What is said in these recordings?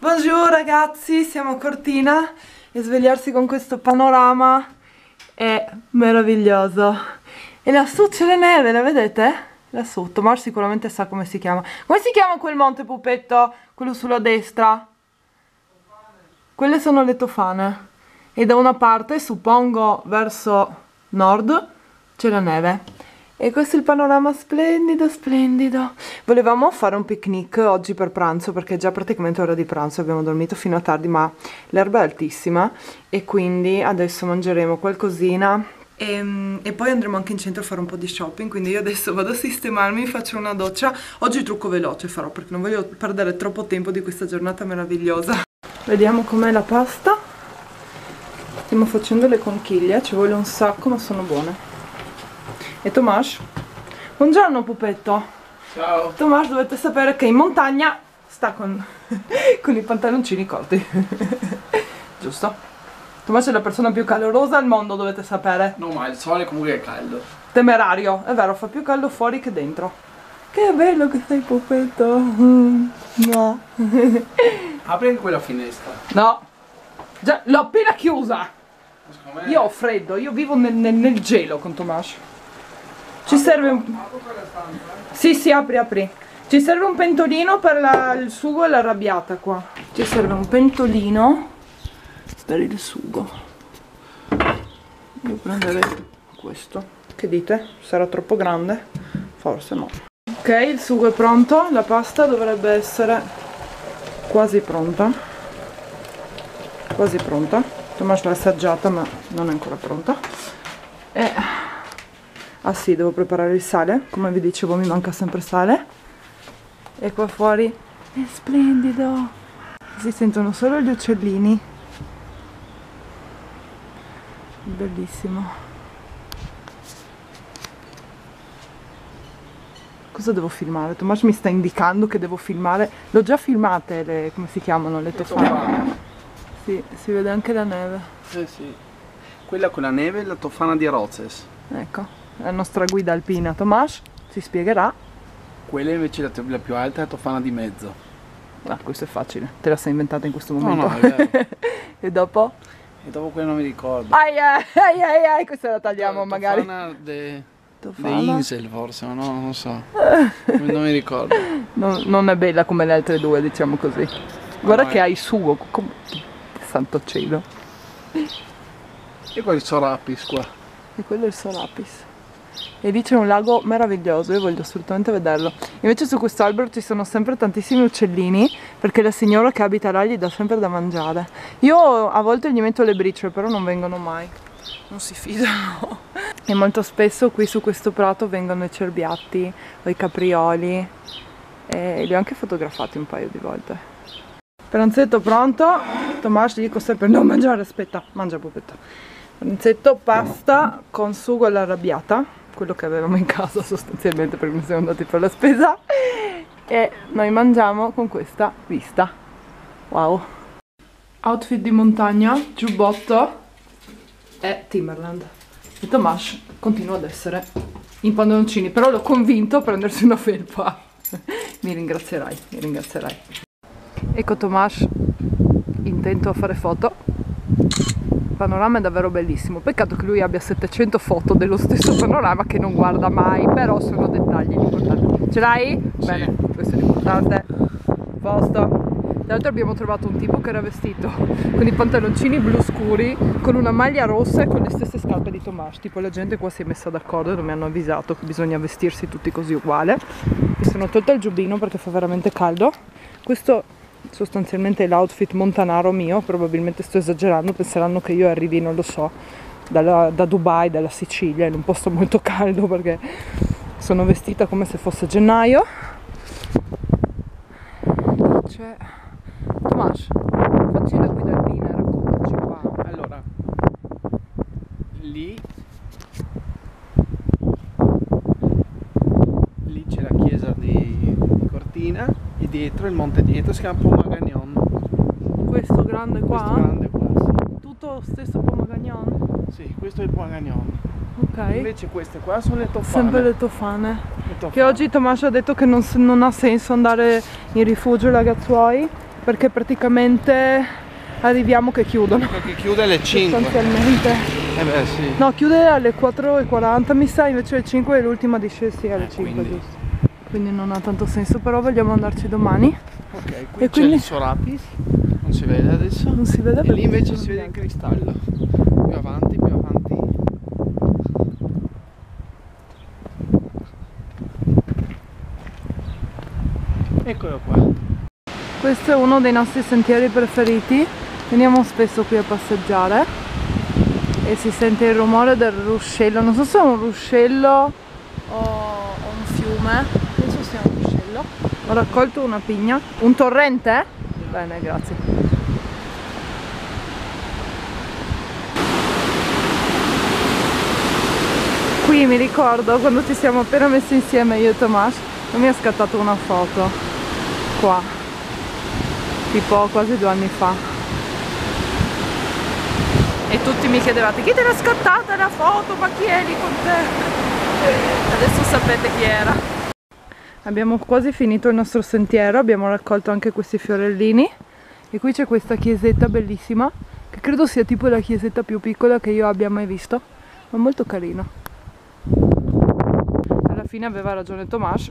Buongiorno ragazzi, siamo a Cortina e svegliarsi con questo panorama è meraviglioso. E lassù c'è la neve, la vedete? Lassù, Tomar sicuramente sa come si chiama. Come si chiama quel monte pupetto? Quello sulla destra? Quelle sono le tofane. E da una parte, suppongo verso nord, c'è la neve. E questo è il panorama splendido, splendido. Volevamo fare un picnic oggi per pranzo perché è già praticamente ora di pranzo, abbiamo dormito fino a tardi ma l'erba è altissima e quindi adesso mangeremo qualcosina e, ehm, e, poi andremo anche in centro a fare un po' di shopping, quindi io adesso vado a sistemarmi, faccio una doccia. Oggi trucco veloce farò perché non voglio perdere troppo tempo di questa giornata meravigliosa. Vediamo com'è la pasta. Stiamo facendo le conchiglie, ci vuole un sacco ma sono buone. E Tomas? Buongiorno pupetto. Ciao. Tomas dovete sapere che in montagna sta con, con i pantaloncini corti. Giusto? Tomas è la persona più calorosa al mondo, dovete sapere. No, ma il sole comunque è caldo. Temerario, è vero, fa più caldo fuori che dentro. Che bello che sei pupetto. No. Apri anche quella finestra. No. Già, l'ho appena chiusa. Io ho freddo, io vivo nel, nel, nel gelo con Tomas. Ci serve un... Sì, sì, apri, apri. Ci serve un pentolino per la, il sugo e l'arrabbiata qua. Ci serve un pentolino per il sugo. Io prenderei questo. Che dite? Sarà troppo grande? Forse no. Ok, il sugo è pronto. La pasta dovrebbe essere quasi pronta. Quasi pronta. Tomas l'ha assaggiata ma non è ancora pronta. E ah sì devo preparare il sale. Come vi dicevo mi manca sempre sale. E qua fuori? È splendido. Si sentono solo gli uccellini. Bellissimo. Cosa devo filmare? Tomas mi sta indicando che devo filmare. L'ho già filmate le, come si chiamano le tofane? sì, si vede anche la neve. Eh sì. Quella con la neve è la tofana di Rozes ecco la nostra guida alpina Tomas si spiegherà. Quella invece è la, più alta è la tofana di mezzo. Ah, questo è facile, te la sei inventata in questo momento. No, no, è e dopo? E dopo quella non mi ricordo. Ai ai ai ai, ai questa la tagliamo la magari. Tofana de... Tofana? De Insel forse, no? Non so. non mi ricordo. Non, non, è bella come le altre due, diciamo così. Guarda no, che è... hai sugo. Com... Santo cielo. E qua il Sorapis qua. E quello è il Sorapis e lì c'è un lago meraviglioso, io voglio assolutamente vederlo. Invece su questo albero ci sono sempre tantissimi uccellini perché la signora che abita là gli dà sempre da mangiare. Io a volte gli metto le briciole però non vengono mai, non si fidano. E molto spesso qui su questo prato vengono i cerbiatti o i caprioli e li ho anche fotografati un paio di volte. Pranzetto pronto, Tomas gli dico sempre non mangiare, aspetta, mangia pupetta. Pranzetto pasta con sugo all'arrabbiata quello che avevamo in casa sostanzialmente perché non siamo andati per la spesa e noi mangiamo con questa vista. Wow. Outfit di montagna giubbotto e Timberland e Tomas continua ad essere in pantaloncini però l'ho convinto a prendersi una felpa. Mi ringrazierai mi ringrazierai. Ecco Tomas intento a fare foto panorama è davvero bellissimo. Peccato che lui abbia 700 foto dello stesso panorama che non guarda mai però sono dettagli importanti. Ce l'hai? Sì. bene questo è l'importante. Posto. Tra l'altro abbiamo trovato un tipo che era vestito con i pantaloncini blu scuri con una maglia rossa e con le stesse scarpe di Tomas tipo la gente qua si è messa d'accordo e non mi hanno avvisato che bisogna vestirsi tutti così uguale. Mi sono tolta il giubbino perché fa veramente caldo. Questo sostanzialmente l'outfit montanaro mio, probabilmente sto esagerando, penseranno che io arrivi, non lo so, dalla, da Dubai, dalla Sicilia, in un posto molto caldo perché sono vestita come se fosse gennaio. C'è Tomas, facci la guida alpina, raccontaci qua. Allora, lì lì c'è la chiesa di Cortina e dietro il monte dietro si chiama Pomagagnon questo grande qua? questo grande qua sì. tutto lo stesso Pomagagnon? sì questo è il Pomagagnon ok invece queste qua sono le tofane sempre le tofane, le tofane. che oggi Tommaso ha detto che non, non, ha senso andare in rifugio ragazzuoi perché praticamente arriviamo che chiudono. Perché chiude alle 5. Sostanzialmente. Eh beh sì. No, chiude alle 4.40 mi sa, invece alle 5 è l'ultima di scesi alle Eh, 5, quindi. giusto? Quindi non ha tanto senso, però vogliamo andarci domani. Ok, qui E c'è quindi- il Sorapis, non si vede adesso. Non si vede E lì invece si vede il bianchi. cristallo. Più avanti, più avanti. Eccolo qua. Questo è uno dei nostri sentieri preferiti, veniamo spesso qui a passeggiare e si sente il rumore del ruscello, non so se è un ruscello o un fiume, penso sia un ruscello. Ho raccolto una pigna, un torrente? Bene, grazie. Qui mi ricordo quando ci siamo appena messi insieme io e Tomas, mi ha scattato una foto. Qua. Tipo quasi due anni fa. E tutti mi chiedevate chi te l'ha scattata la foto? Ma chi lì con te? Adesso sapete chi era abbiamo quasi finito il nostro sentiero abbiamo raccolto anche questi fiorellini e qui c'è questa chiesetta bellissima che credo sia tipo la chiesetta più piccola che io abbia mai visto ma molto carina alla fine aveva ragione Tomas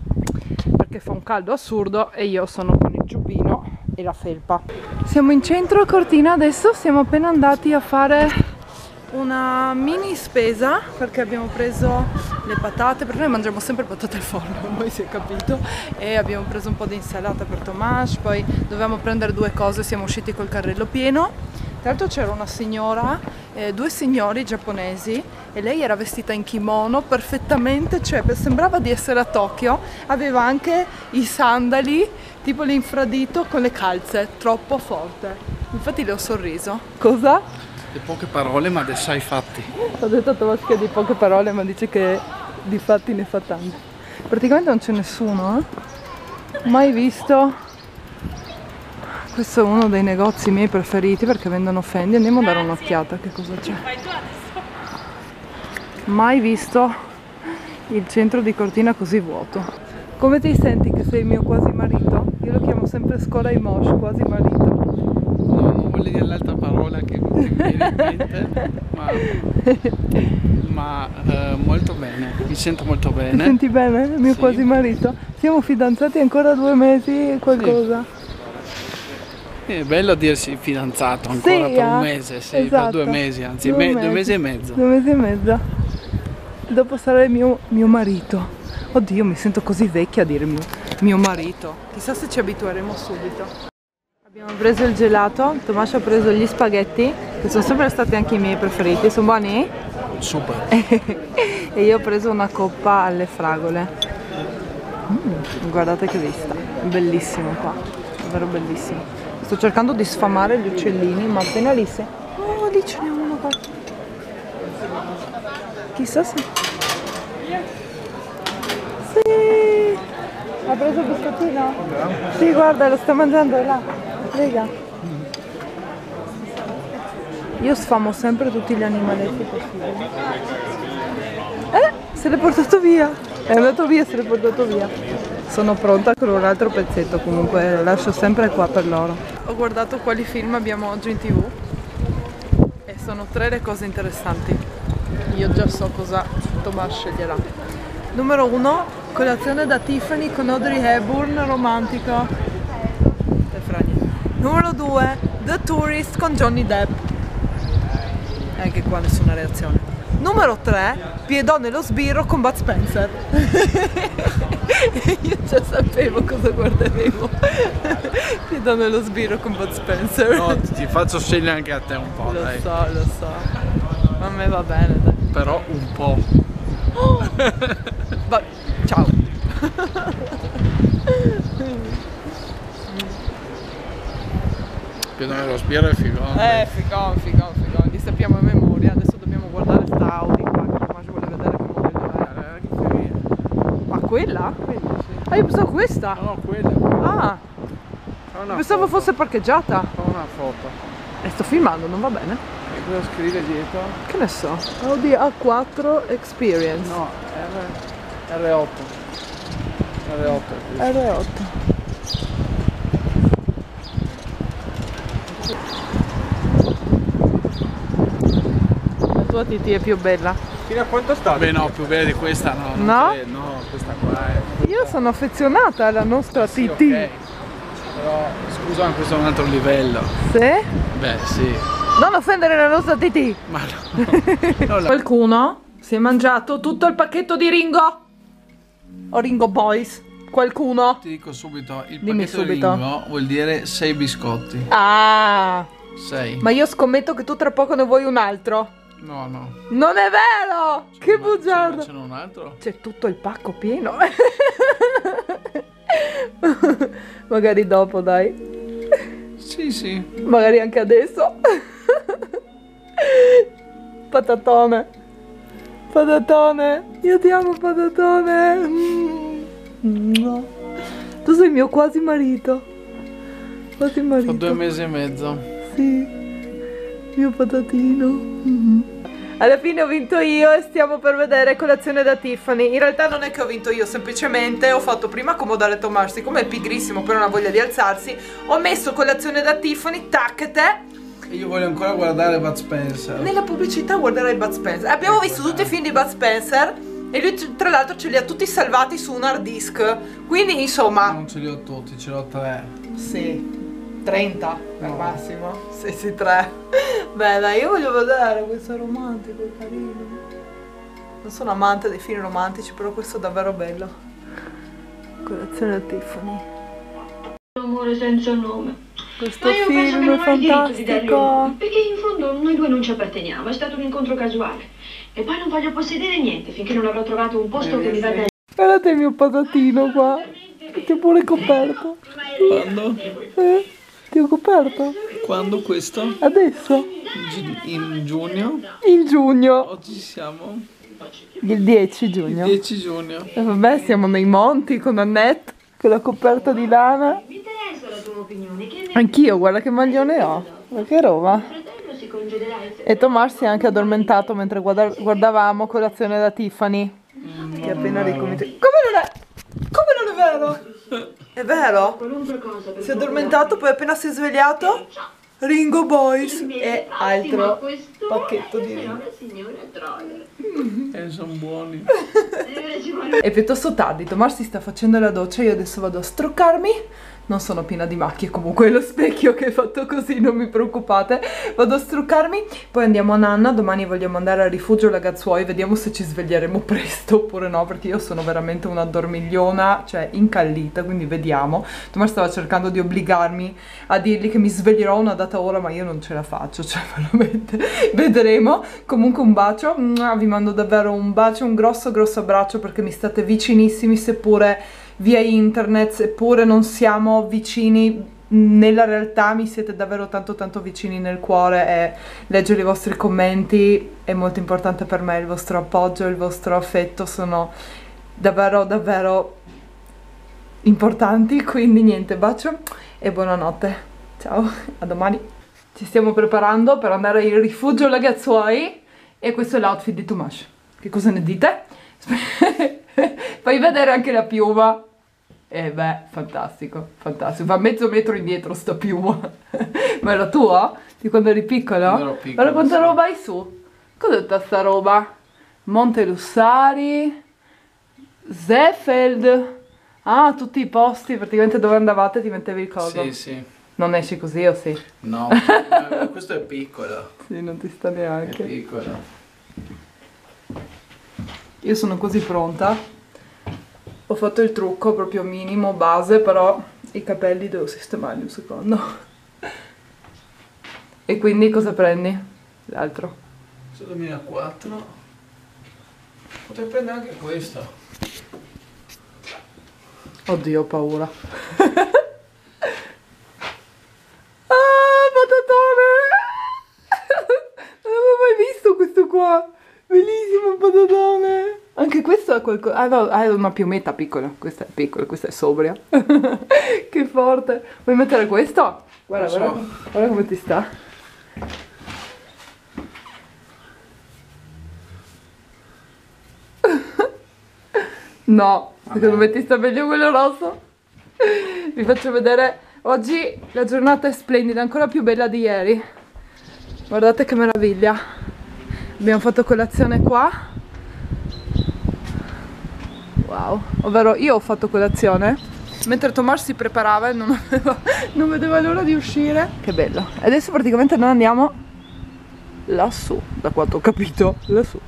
perché fa un caldo assurdo e io sono con il giubbino e la felpa. Siamo in centro a Cortina adesso, siamo appena andati a fare una mini spesa perché abbiamo preso le patate, perché noi mangiamo sempre patate al forno, ormai si è capito, e abbiamo preso un po' di insalata per Tomas, poi dovevamo prendere due cose, siamo usciti col carrello pieno. Tra l'altro c'era una signora, eh, due signori giapponesi e lei era vestita in kimono perfettamente, cioè sembrava di essere a Tokyo, aveva anche i sandali tipo l'infradito con le calze, troppo forte. Infatti le ho sorriso. Cosa? Le poche parole ma adesso hai fatti. Ho detto a Tomas che di poche parole ma dice che di fatti ne fa tanti. Praticamente non c'è nessuno, eh? Mai visto. Questo è uno dei negozi miei preferiti perché vendono Fendi. Andiamo a dare un'occhiata che cosa c'è. Mai visto il centro di Cortina così vuoto. Come ti senti che sei il mio quasi marito? Io lo chiamo sempre Scola Mosh, quasi marito. No, non voglio dire l'altra parola che mente, ma, ma eh, molto bene, mi sento molto Ti bene. senti bene, il mio Sì. quasi marito? Siamo fidanzati ancora due mesi e qualcosa. È bello dirsi fidanzato ancora Sì, per un mese, sì, Esatto. per due mesi, anzi Due me- due mesi. mesi e mezzo. Due mesi e mezzo. Dopo sarà il mio, mio marito. Oddio, mi sento così vecchia a dire mio, mio marito. Chissà se ci abitueremo subito. Abbiamo preso il gelato, Tomas ha preso gli spaghetti, che sono sempre stati anche i miei preferiti. Sono buoni? Super. e io ho preso una coppa alle fragole. Mm, guardate che vista, è bellissimo qua, davvero bellissimo. Sto cercando di sfamare gli uccellini, ma appena lì se... Oh, lì ce n'è uno qua. Chissà se... Sì! Ha preso il biscottino? Sì, guarda, lo sta mangiando là. Lega. Io sfamo sempre tutti gli animaletti possibili. Eh, se l'è portato via. È andato via, se l'è portato via. Sono pronta con un altro pezzetto comunque, lo lascio sempre qua per loro. Ho guardato quali film abbiamo oggi in tv e sono tre le cose interessanti. Io già so cosa Tomas sceglierà. Numero uno, colazione da Tiffany con Audrey Hepburn, romantico. Numero due, The Tourist con Johnny Depp. E anche qua nessuna reazione. Numero 3, Piedò nello sbirro con Bud Spencer. Io già sapevo cosa guarderemo. Piedò nello sbirro con Bud Spencer. No, ti faccio scegliere anche a te un po', lo dai. so, lo so. Ma a me va bene, dai. Però un po'. Va- ciao. Più nello sbirro è figone. Eh, figone, figone, figone. Li sappiamo a memoria. Adesso dobbiamo guardare sta Audi qua che Tommaso vuole vedere che modello è. Eh. Ma quella? Quella, sì. Ah, io pensavo questa. No, quella. quella. Ah, pensavo foto. fosse parcheggiata. Fa una foto. E sto filmando, non va bene? E cosa scrive dietro? Che ne so? Audi A4 Experience. No, R... R8. R8 è questo. R8. La tua Titi è più bella. Fino a quanto sta? Beh no, più bella di questa no. non No? credo, no, questa qua è. Io sono affezionata alla nostra Sì, Titi. ok. Però scusa, ma questo è un altro livello. Sì? Beh, sì. Non offendere la nostra Titi. Ma no. no la- Qualcuno si è mangiato tutto il pacchetto di Ringo? O Ringo Boys? Qualcuno? Ti dico subito, il Dimmi pacchetto subito. Ringo vuol dire 6 biscotti. Ah, 6. ma io scommetto che tu tra poco ne vuoi un altro. No, no. Non è vero! Che bugiardo! Ce n'è un altro? C'è tutto il pacco pieno. Magari dopo, dai. Sì, sì. Magari anche adesso. Patatone. Patatone. Io ti amo, patatone. Mm. Tu sei il mio quasi marito. Quasi marito. Ho due mesi e mezzo. Sì, mio patatino. Mhm. Alla fine ho vinto io e stiamo per vedere colazione da Tiffany. In realtà non è che ho vinto io, semplicemente ho fatto prima accomodare Tommaso, siccome è pigrissimo però non ha voglia di alzarsi, ho messo colazione da Tiffany, tac te. E io voglio ancora guardare Bud Spencer. Nella pubblicità guarderai Bud Spencer. Abbiamo visto tutti i film di Bud Spencer e lui tra l'altro ce li ha tutti salvati su un hard disk. Quindi insomma... Non ce li ho tutti, ce li ho tre. Sì, 30 al No. massimo. Sì, sì, 3. Beh, dai, io voglio vedere questo romantico, è carino. Non sono amante dei film romantici, però questo è davvero bello. Colazione da Tiffany. Un amore senza nome. Questo Ma io penso che film è fantastico. perché in fondo noi due non ci apparteniamo, è stato un incontro casuale. E poi non voglio possedere niente finché non avrò trovato un posto che mi vada Guardate il mio patatino qua. Ti ho pure coperto. Quando? Eh? Ti ho coperto? Quando questo? Adesso? In, gi- in giugno? In giugno. Oggi siamo Il 10 il giugno. 10 giugno. E vabbè, siamo nei monti con Annette, con la coperta di lana. Mi interessa la tua opinione, Anch'io, guarda che maglione ho. Guarda che roba. E Tomás si è anche addormentato mentre guarda- guardavamo colazione da Tiffany. che appena ricomincia. Come non è? Come non è vero? È vero? Si è addormentato, poi appena si è svegliato. Ringo Boys e altro pacchetto di Ringo. E sono buoni. È piuttosto tardi, Tomás si sta facendo la doccia, io adesso vado a struccarmi. Non sono piena di macchie, comunque lo specchio che è fatto così, non mi preoccupate. Vado a struccarmi, poi andiamo a Nanna, domani vogliamo andare al rifugio Lagazzuoi, vediamo se ci sveglieremo presto oppure no, perché io sono veramente una dormigliona, cioè incallita, quindi vediamo. Tomás stava cercando di obbligarmi a dirgli che mi sveglierò una data ora, ma io non ce la faccio, cioè veramente vedremo. Comunque un bacio, vi mando davvero un bacio, un grosso grosso abbraccio perché mi state vicinissimi, seppure via internet, seppure non siamo vicini nella realtà mi siete davvero tanto tanto vicini nel cuore e leggere i vostri commenti è molto importante per me, il vostro appoggio, il vostro affetto sono davvero davvero importanti, quindi niente, bacio e buonanotte. Ciao, a domani. Ci stiamo preparando per andare in rifugio Lagazzuoi e questo è l'outfit di Tomas. Che cosa ne dite? Fai vedere anche la piuma. E beh, fantastico, fantastico. Va mezzo metro indietro sta piuma. Ma è la tua? Di quando eri piccolo? Quando ero piccolo, Guarda quanta sì. roba hai su. Cos'è tutta sta roba? Monte Lussari, Zefeld. Ah, tutti i posti praticamente dove andavate ti mettevi il coso. Sì, sì. Non esci così o sì? No, eh, questo è piccolo. Sì, non ti sta È neanche. piccolo. Io sono così pronta. Ho fatto il trucco proprio minimo, base, però i capelli devo sistemarli un secondo. E quindi cosa prendi? L'altro. Questo 2004. Potrei prendere anche questo. Oddio, ho paura. ah, patatone! non avevo mai visto questo qua. Bellissimo patatone. Anche questo ha qualcosa. Ah, no, ha una piumetta piccola. Questa è piccola, questa è sobria. che forte. Vuoi mettere questo? Guarda, so. guarda, guarda come ti sta. No, secondo me ti sta meglio quello rosso. Vi faccio vedere Oggi la giornata è splendida, ancora più bella di ieri. Guardate che meraviglia. Abbiamo fatto colazione qua. Wow, ovvero io ho fatto colazione mentre Tommaso si preparava e non, aveva, non vedeva l'ora di uscire. Che bello. Adesso praticamente noi andiamo lassù, da quanto ho capito, lassù.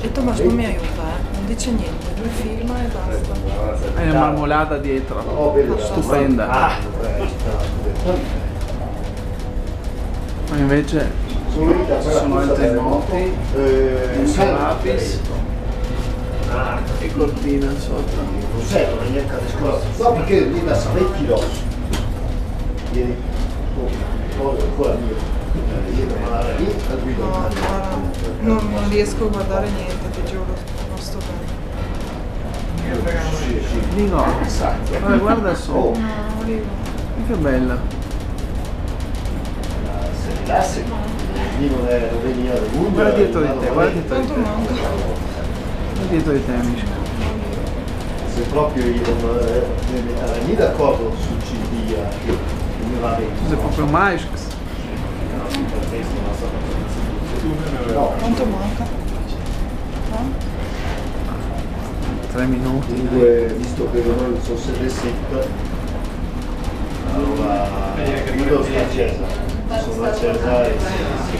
E Tommaso non mi aiuta, eh? non dice niente, lui filma e basta. Hai una marmolata dietro. Stupenda. Ma invece sono altri noti, un salapis e cortina sotto. Cos'è? Non è neanche a scuola. No, perché lì la sapecchi l'osso. Ieri, oh, ancora mio. No, non, non riesco a guardare niente, ti giuro, non sto bene. Sì, sì. Dico, guarda, guarda su, Oh, No, arrivo. che bella. se rilassa. Lì non è non veniva da Google. Guarda dietro di te, guarda dietro di te. Guarda dietro di te, Misca. Se proprio io non lì d'accordo sul CD eh, che mi va bene. Sei proprio magico. No, Quanto manca? Tre minuti. Comunque, visto che ormai sono 7 set, allora io sono accesa. Sono accesa e si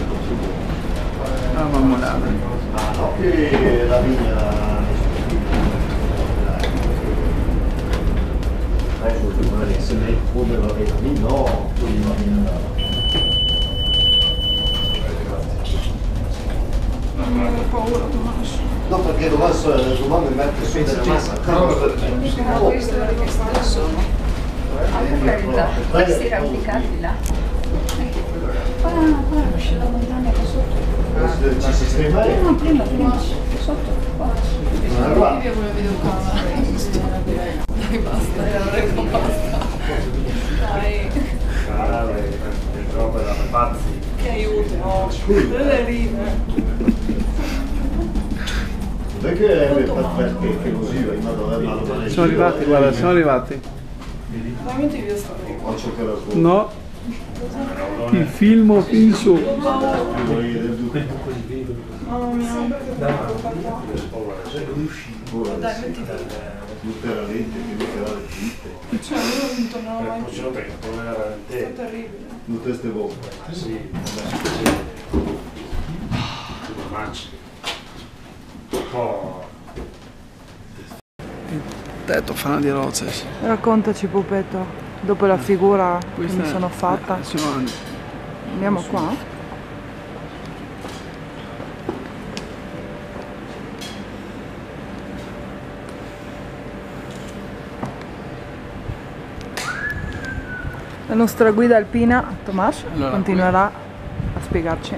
La marmolata. Ah no, che la vigna se ne come va bene a me no, poi va bene Non ho paura, Tommaso. No, perché domani, domani mi mette su della mano. Questo è che sta sono. Aspetta, questi erano applicati là. Qua, qua, c'è la montagna qua sotto. Ci sistema Eh, no, prima, prima, sotto, qua. non arriva. Io volevo videocamera. Dai, basta, prego, basta. Dai, roba da pazzi. che aiuto. No, le rime. È che è perché così vai in Madonna. Sono arrivati, guarda, sono arrivati. Veramente io sto la. No, ti filmo fin su. Mamma mia, perché? Dai, metti Tutte la lente che mi queda le fitte. Cioè, io non tornerò mai. Non tengo, non era È lente. terribile. Tutte queste bombe. Sì, Tetto fanno di rozes. Raccontaci, Pupetto, dopo la figura che mi sono fatta. eh, sono- Andiamo qua? La nostra guida alpina, Tomas, Allora, continuerà a spiegarci.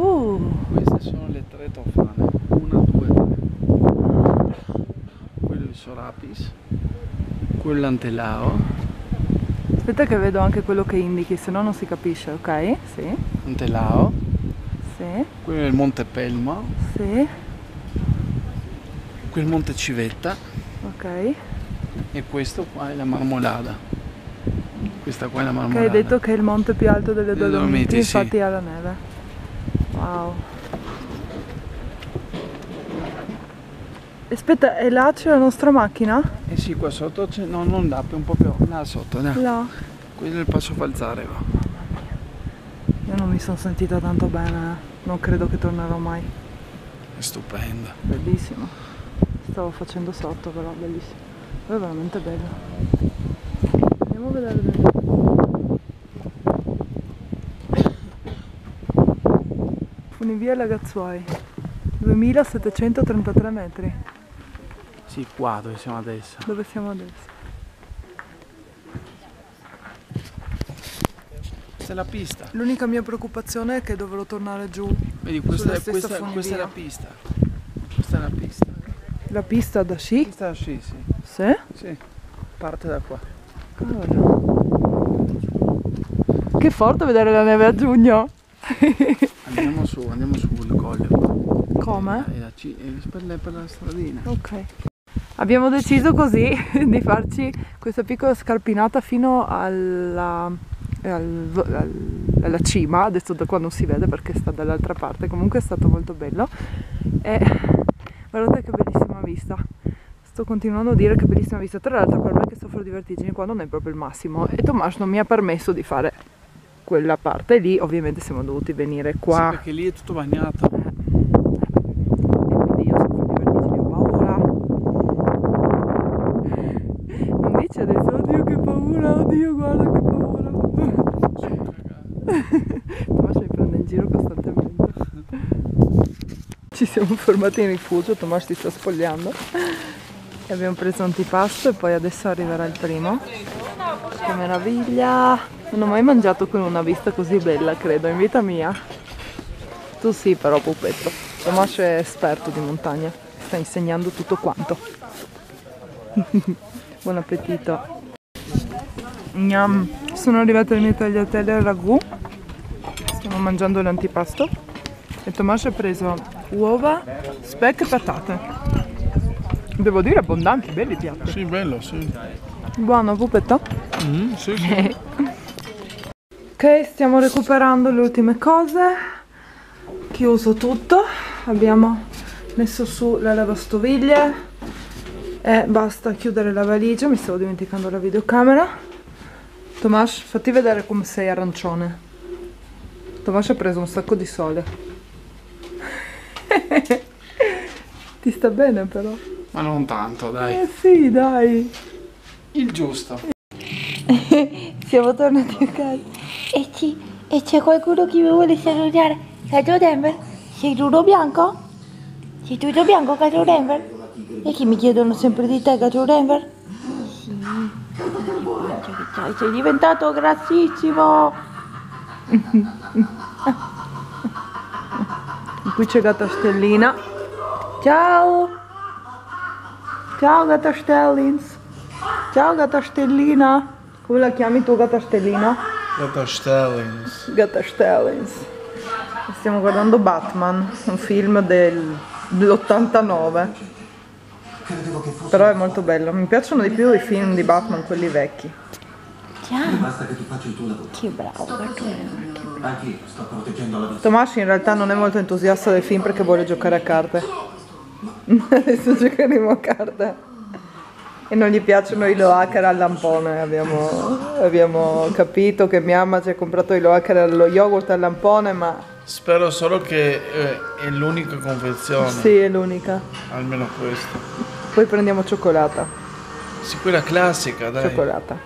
Uh, Queste sono le tre tofane. Una, due, tre. Quello è il Sorapis. Quello è l'Antelao. aspetta che vedo anche quello che indichi, se no non si capisce, ok? Sì, Antelao. sì, Quello è il Monte Pelmo. sì, Qui il Monte Civetta. ok. E questo qua è la Marmolada. Questa qua è la Che Marmolada. hai detto che è il monte più alto delle Dolomiti, Dolomiti, sì. infatti ha la neve. Wow. Aspetta, e là c'è la nostra macchina? Eh sì, qua sotto c'è. No, non là, un po' più. Là sotto, là. Là. Quello è il passo Falzarego. Io non mi sono sentita tanto bene, eh. non credo che tornerò mai. È stupenda. Bellissimo. Stavo facendo sotto però, bellissimo. È veramente bello. Andiamo a vedere dentro. Funivia Lagazzuai. 2733 metri. Sì, qua dove siamo adesso. Dove siamo adesso? Questa è la pista. L'unica mia preoccupazione è che dovrò tornare giù. Vedi, questa, è, questa, questa è la pista. Questa è la pista. La pista da sci? Questa sì, sì. Sì? Sì. Parte da qua. Cavolo. Che forte vedere la neve a giugno. Andiamo su, andiamo su il colle. Come? E la C- e per, la- per la stradina. Ok. Abbiamo deciso così di farci questa piccola scarpinata fino alla, al- al- alla cima, adesso da qua non si vede perché sta dall'altra parte, comunque è stato molto bello e guardate che bellissima vista. Sto continuando a dire che bellissima vista, tra l'altro per me che soffro di vertigini qua non è proprio il massimo e Tomas non mi ha permesso di fare quella parte lì, ovviamente siamo dovuti venire qua. Sì, perché lì è tutto bagnato. E quindi io soffro di vertigini, ho paura. Non dice adesso, oddio che paura, oddio guarda che paura. Tommaso mi prende in giro costantemente. Ci siamo fermati in rifugio, Tommaso si sta spogliando. E abbiamo preso antipasto e poi adesso arriverà il primo. Che meraviglia! Non ho mai mangiato con una vista così bella, credo, in vita mia. Tu sì però pupetto. Tomas è esperto di montagna, sta insegnando tutto quanto. Buon appetito. Gnam. Sono arrivate le mie tagliatelle al ragù. Stiamo mangiando l'antipasto. E Tomas ha preso uova, speck e patate. Devo dire abbondanti, belli piatti. Sì, bello, sì. Buono pupetto? Mm, sì, sì. Ok, stiamo recuperando le ultime cose. Chiuso tutto. Abbiamo messo su la lavastoviglie e basta chiudere la valigia. Mi stavo dimenticando la videocamera. Tomas, fatti vedere come sei arancione. Tomas ha preso un sacco di sole. Ti sta bene però. Ma non tanto, dai. Eh sì, dai. Il giusto. Siamo tornati a casa. E, c'è qualcuno che mi vuole salutare? Cato Denver? Sei tutto bianco? Sei tutto bianco, Cato Denver? E che mi chiedono sempre di te, Cato Denver? Sì. Sei diventato grassissimo. Qui c'è Gatta Stellina. Ciao! Ciao Gatta Stellins! Ciao Gatta Stellina! Come la chiami tu Gatta Stellina? Gatta Stellings. Gatta Stellins. Stiamo guardando Batman, un film del- dell'89. Però è molto bello. Mi piacciono di più i film di Batman, quelli vecchi. Basta che tu faccia il tuo lavoro. Che bravo, Cato Denver. Anche io sto proteggendo la vita. Tomas in realtà non è molto entusiasta del film perché vuole giocare a carte. Adesso giocheremo a carte. E non gli piacciono i loacker al lampone. Abbiamo, abbiamo capito che mia mamma ci ha comprato i loacker allo yogurt al lampone, ma Spero solo che eh, è l'unica confezione. sì, è l'unica. Almeno questa. Poi prendiamo cioccolata. Sì, quella classica, dai. Cioccolata.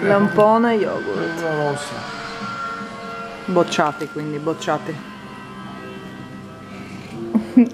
Lampone e yogurt. Quella rossa. Bocciati quindi, bocciati. Eh,